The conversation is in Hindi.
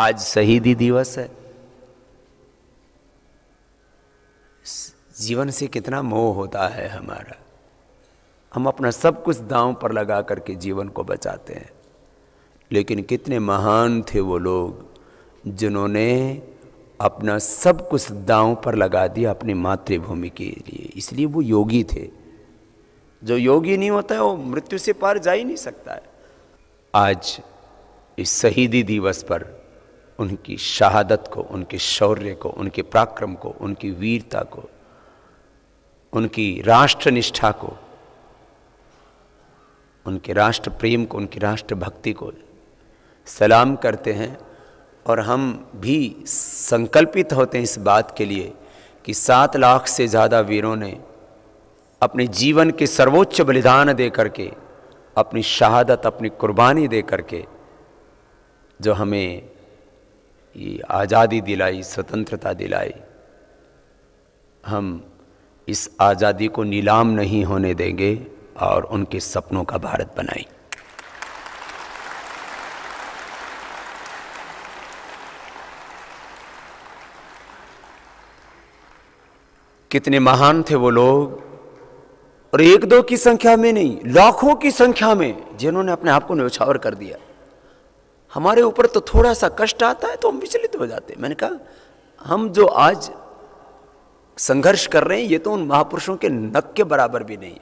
आज शहीदी दिवस है। जीवन से कितना मोह होता है हमारा। हम अपना सब कुछ दांव पर लगा करके जीवन को बचाते हैं। लेकिन कितने महान थे वो लोग जिन्होंने अपना सब कुछ दांव पर लगा दिया अपनी मातृभूमि के लिए। इसलिए वो योगी थे। जो योगी नहीं होता है, वो मृत्यु से पार जा ही नहीं सकता है। आज इस शहीदी दिवस पर उनकी शहादत को, उनके शौर्य को, उनके पराक्रम को, उनकी वीरता को, उनकी राष्ट्र निष्ठा को, उनके राष्ट्र प्रेम को, उनकी राष्ट्र भक्ति को सलाम करते हैं और हम भी संकल्पित होते हैं इस बात के लिए कि सात लाख से ज़्यादा वीरों ने अपने जीवन के सर्वोच्च बलिदान दे करके, अपनी शहादत, अपनी कुर्बानी दे करके, जो हमें ये आज़ादी दिलाई, स्वतंत्रता दिलाई। हम इस आज़ादी को नीलाम नहीं होने देंगे और उनके सपनों का भारत बनाएँ। कितने महान थे वो लोग। और एक दो की संख्या में नहीं, लाखों की संख्या में, जिन्होंने अपने आप को न्यौछावर कर दिया। हमारे ऊपर तो थोड़ा सा कष्ट आता है तो हम विचलित हो जाते हैं। मैंने कहा, हम जो आज संघर्ष कर रहे हैं, ये तो उन महापुरुषों के नक के बराबर भी नहीं